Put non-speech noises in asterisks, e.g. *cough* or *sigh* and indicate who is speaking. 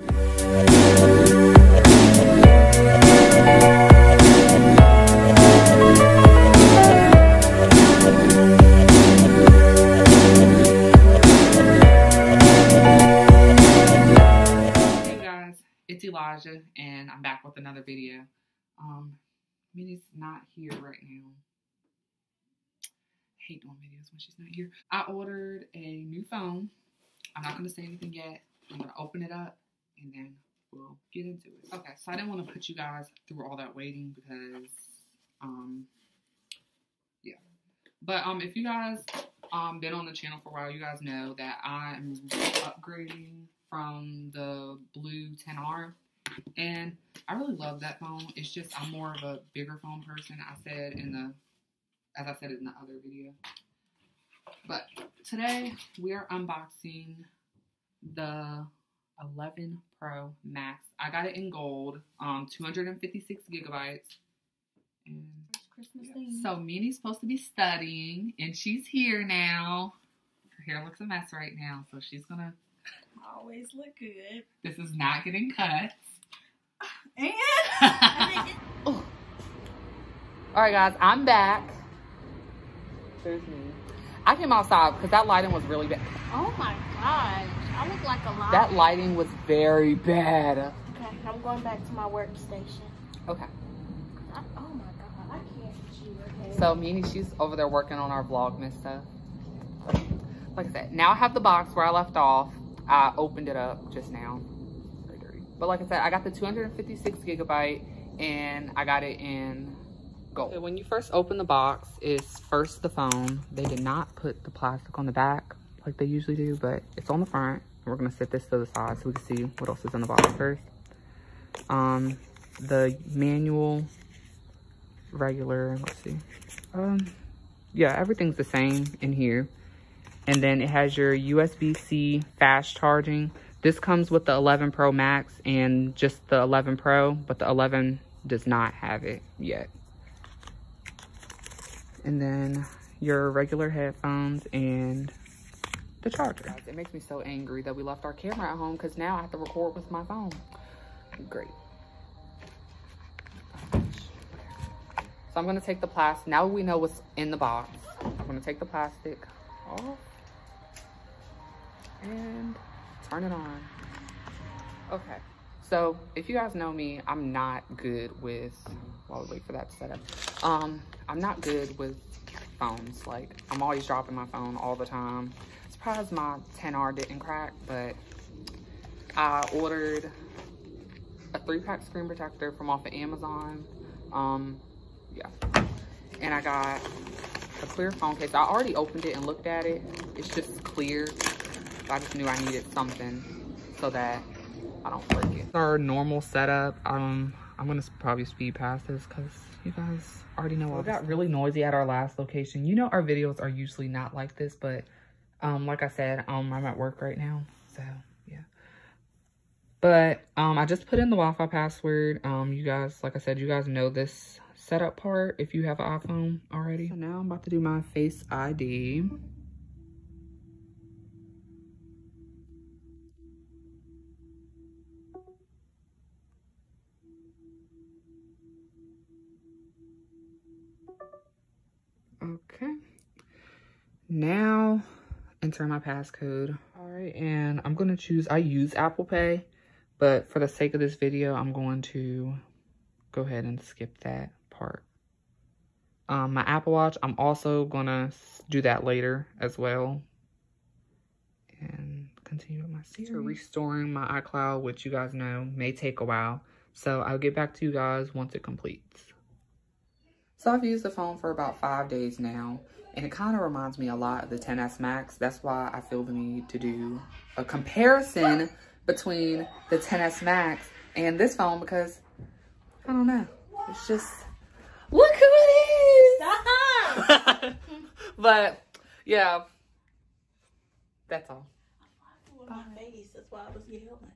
Speaker 1: Hey guys, it's Elijah, and I'm back with another video. Um, Minnie's not here right now. I hate doing videos when she's not here. I ordered a new phone. I'm not going to say anything yet. I'm going to open it up, and then we'll get into it. Okay, so I didn't want to put you guys through all that waiting because, um, yeah. But um, if you guys um been on the channel for a while, you guys know that I'm upgrading from the blue 10R. And I really love that phone. It's just I'm more of a bigger phone person. I said in the as I said in the other video. But today we are unboxing the 11 Pro Max. I got it in gold, um, 256 gigabytes. And
Speaker 2: Christmas
Speaker 1: yeah. So Minnie's supposed to be studying, and she's here now. Her hair looks a mess right now, so she's gonna.
Speaker 2: always look good.
Speaker 1: This is not getting cut.
Speaker 2: And *laughs*
Speaker 1: All right, guys, I'm back. There's me. I came outside because that lighting was really bad.
Speaker 2: oh my gosh, I look like a lot.
Speaker 1: That lighting was very bad.
Speaker 2: Okay, I'm going back to my workstation.
Speaker 1: Okay.
Speaker 2: I, oh my god, I can't see your hair.
Speaker 1: So Minnie, she's over there working on our Vlogmas stuff. Like I said, now I have the box where I left off. I opened it up just now. Very dirty. But like I said, I got the 256 gigabyte and I got it in gold. when you first open the box, it's first the phone. They did not put the plastic on the back like they usually do, but it's on the front. We're gonna set this to the side so we can see what else is in the box first. Um, the manual, regular, let's see. Um, yeah, everything's the same in here. And then it has your USB-C fast charging. This comes with the 11 Pro Max and just the 11 Pro, but the 11 does not have it yet. And then your regular headphones and the charger. It makes me so angry that we left our camera at home because now I have to record with my phone. Great. So I'm gonna take the plastic, now we know what's in the box. I'm gonna take the plastic off and turn it on. Okay, so if you guys know me, I'm not good with, while we wait for that to set up. Um, I'm not good with phones. Like, I'm always dropping my phone all the time. Surprised my 10R didn't crack, but I ordered a three pack screen protector from off of Amazon. Um, yeah. And I got a clear phone case. I already opened it and looked at it. It's just clear. I just knew I needed something so that I don't break it. Our normal setup. Um, I'm gonna probably speed past this because you guys already know. We got really noisy at our last location. You know our videos are usually not like this, but um, like I said, um, I'm at work right now, so yeah. But um, I just put in the Wi-Fi password. Um, you guys, like I said, you guys know this setup part if you have an iPhone already. So now I'm about to do my Face ID. Now, enter my passcode. All right, and I'm gonna choose, I use Apple Pay, but for the sake of this video, I'm going to go ahead and skip that part. Um, my Apple Watch, I'm also gonna do that later as well. And continue with my series. So restoring my iCloud, which you guys know may take a while. So I'll get back to you guys once it completes. So I've used the phone for about five days now, and it kind of reminds me a lot of the 10s Max. That's why I feel the need to do a comparison between the 10s Max and this phone because, I don't know, it's just, look who it is! Stop! *laughs* but, yeah, that's all.
Speaker 2: my face, that's why I was yelling.